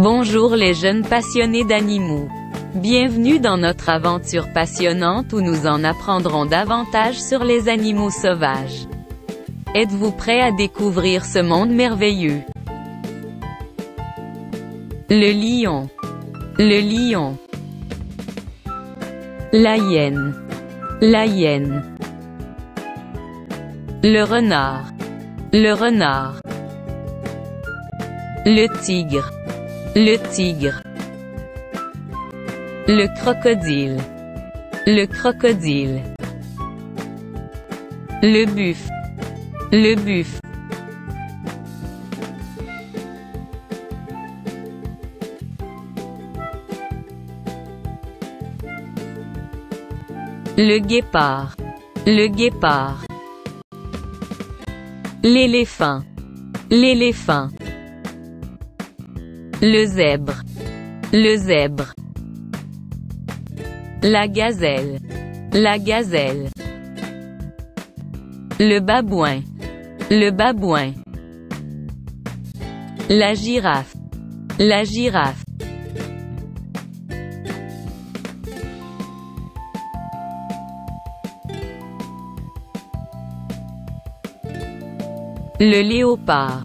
Bonjour les jeunes passionnés d'animaux. Bienvenue dans notre aventure passionnante où nous en apprendrons davantage sur les animaux sauvages. Êtes-vous prêts à découvrir ce monde merveilleux? Le lion. Le lion. La hyène. La hyène. Le renard. Le renard. Le tigre. Le tigre. Le crocodile. Le crocodile. Le buffle. Le buffle. Le guépard. Le guépard. L'éléphant. L'éléphant. Le zèbre. Le zèbre. La gazelle. La gazelle. Le babouin. Le babouin. La girafe. La girafe. Le léopard.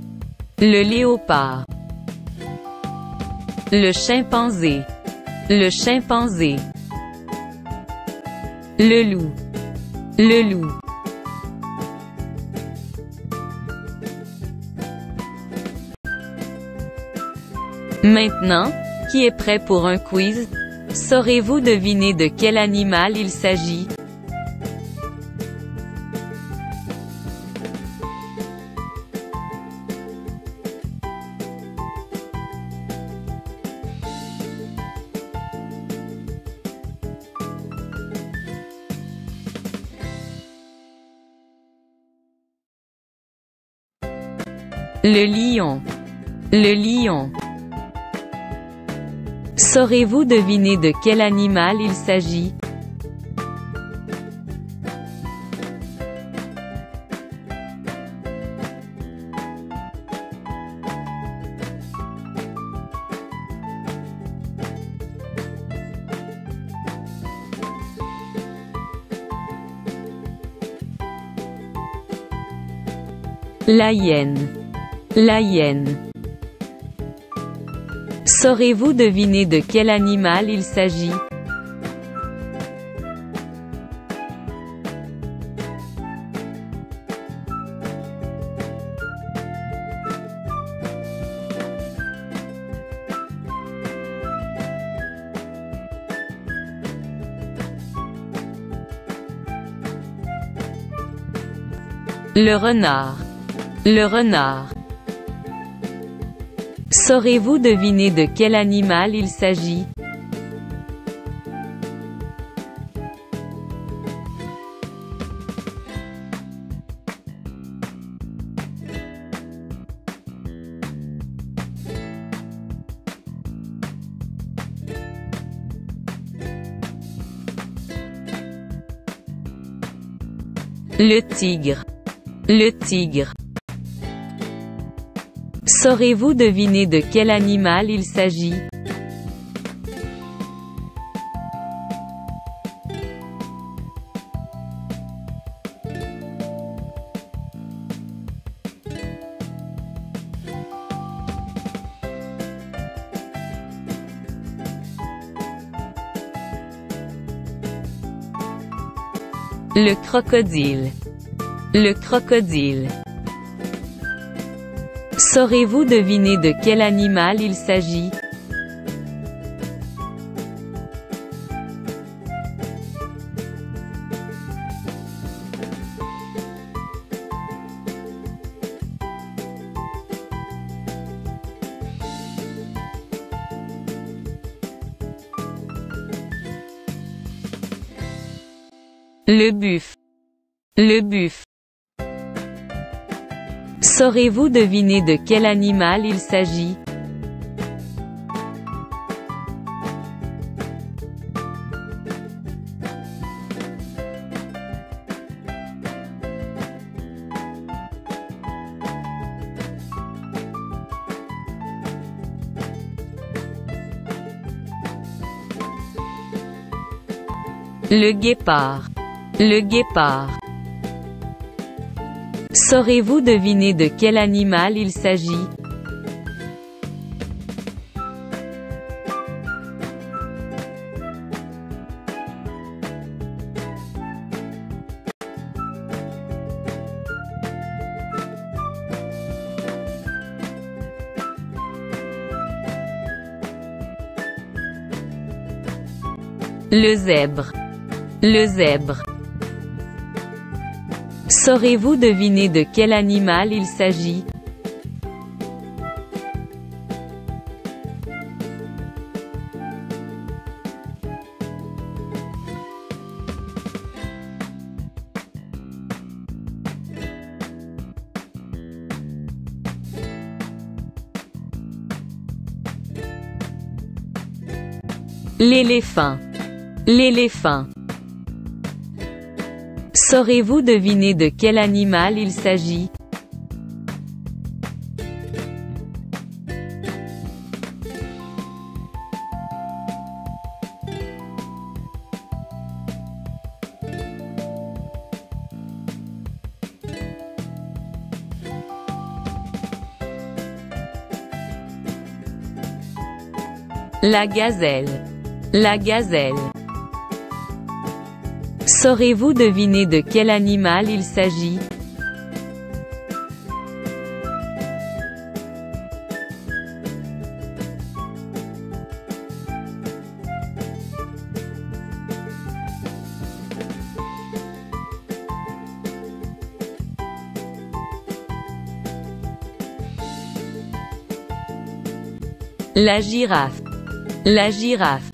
Le léopard. Le chimpanzé. Le chimpanzé. Le loup. Le loup. Maintenant, qui est prêt pour un quiz? Saurez-vous deviner de quel animal il s'agit? Le lion. Le lion. Saurez-vous deviner de quel animal il s'agit? La hyène. La hyène. Saurez-vous deviner de quel animal il s'agit? Le renard. Le renard. Saurez-vous deviner de quel animal il s'agit? Le tigre. Le tigre. Saurez-vous deviner de quel animal il s'agit? Le crocodile. Le crocodile. Saurez-vous deviner de quel animal il s'agit? Le buffle. Le buffle. Saurez-vous deviner de quel animal il s'agit? Le guépard. Le guépard. Saurez-vous deviner de quel animal il s'agit? Le zèbre. Le zèbre. Saurez-vous deviner de quel animal il s'agit? L'éléphant. L'éléphant. Saurez-vous deviner de quel animal il s'agit? La gazelle. La gazelle. Saurez-vous deviner de quel animal il s'agit? La girafe. La girafe.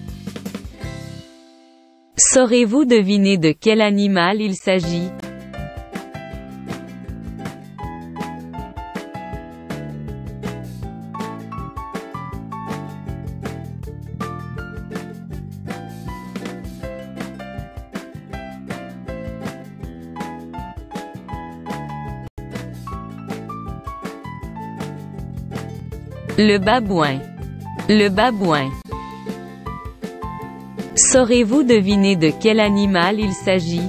Saurez-vous deviner de quel animal il s'agit? Le babouin. Le babouin. Saurez-vous deviner de quel animal il s'agit?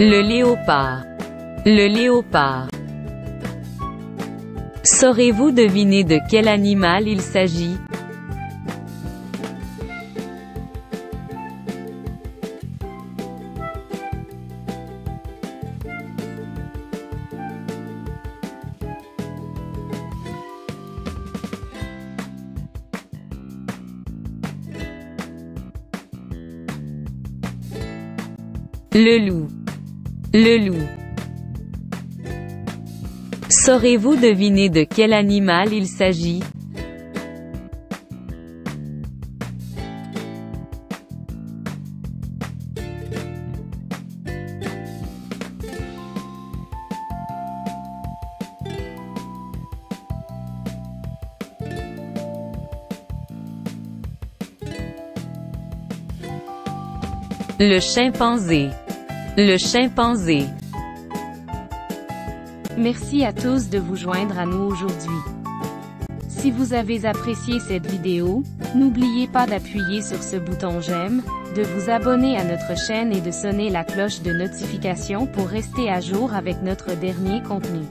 Le léopard. Le léopard. Saurez-vous deviner de quel animal il s'agit? Le loup. Le loup. Saurez-vous deviner de quel animal il s'agit? Le chimpanzé. Le chimpanzé. Merci à tous de vous joindre à nous aujourd'hui. Si vous avez apprécié cette vidéo, n'oubliez pas d'appuyer sur ce bouton j'aime, de vous abonner à notre chaîne et de sonner la cloche de notification pour rester à jour avec notre dernier contenu.